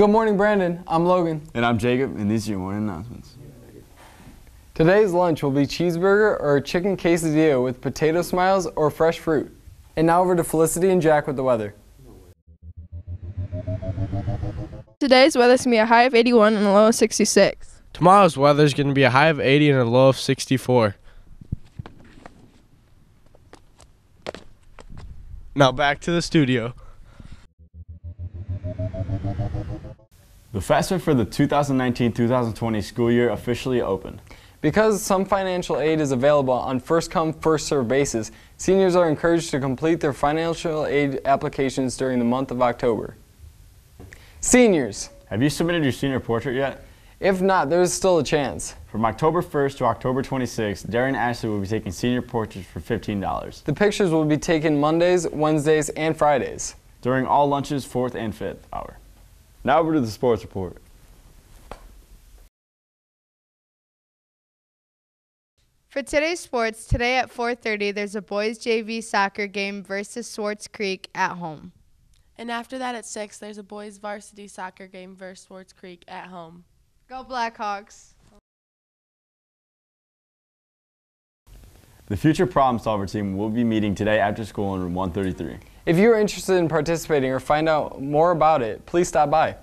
Good morning, Brandon. I'm Logan. And I'm Jacob, and these are your morning announcements. Today's lunch will be cheeseburger or chicken quesadilla with potato smiles or fresh fruit. And now over to Felicity and Jack with the weather. Today's weather is going to be a high of 81 and a low of 66. Tomorrow's weather is going to be a high of 80 and a low of 64. Now back to the studio. The FAFSA for the 2019-2020 school year officially opened. Because some financial aid is available on first come, first served basis, seniors are encouraged to complete their financial aid applications during the month of October. Seniors, Have you submitted your senior portrait yet? if not, there is still a chance. From October 1st to October 26th, Darren Ashley will be taking senior portraits for $15 The pictures will be taken Mondays, Wednesdays, and Fridays. during all lunches, 4th and 5th hour. Now over to the sports report. For today's sports, today at 4:30 there's a boys JV soccer game versus Swartz Creek at home. And after that at 6, there's a boys varsity soccer game versus Swartz Creek at home. Go Blackhawks. The future problem solver team will be meeting today after school in room 133. If you are interested in participating or find out more about it, please stop by.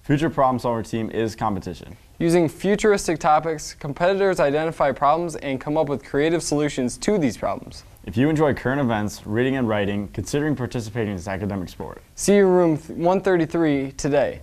Future problem solver team is competition. Using futuristic topics, competitors identify problems and come up with creative solutions to these problems. If you enjoy current events, reading and writing, considering participating in this academic sport. See you room 133 today.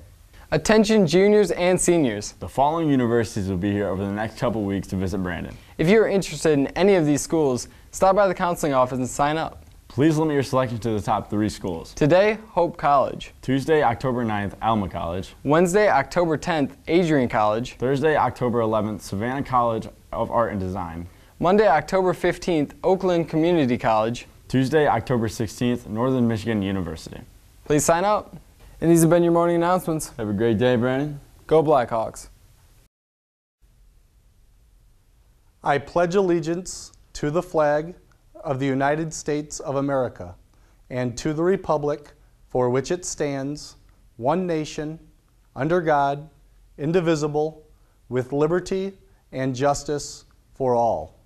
Attention juniors and seniors. The following universities will be here over the next couple weeks to visit Brandon. If you are interested in any of these schools, stop by the counseling office and sign up. Please limit your selection to the top three schools. Today, Hope College. Tuesday, October 9th, Alma College. Wednesday, October 10th, Adrian College. Thursday, October 11th, Savannah College of Art and Design. Monday, October 15th, Oakland Community College. Tuesday, October 16th, Northern Michigan University. Please sign up. And these have been your morning announcements. Have a great day, Brandon. Go Blackhawks. I pledge allegiance to the flag of the United States of America and to the republic for which it stands, one nation, under God, indivisible, with liberty and justice for all.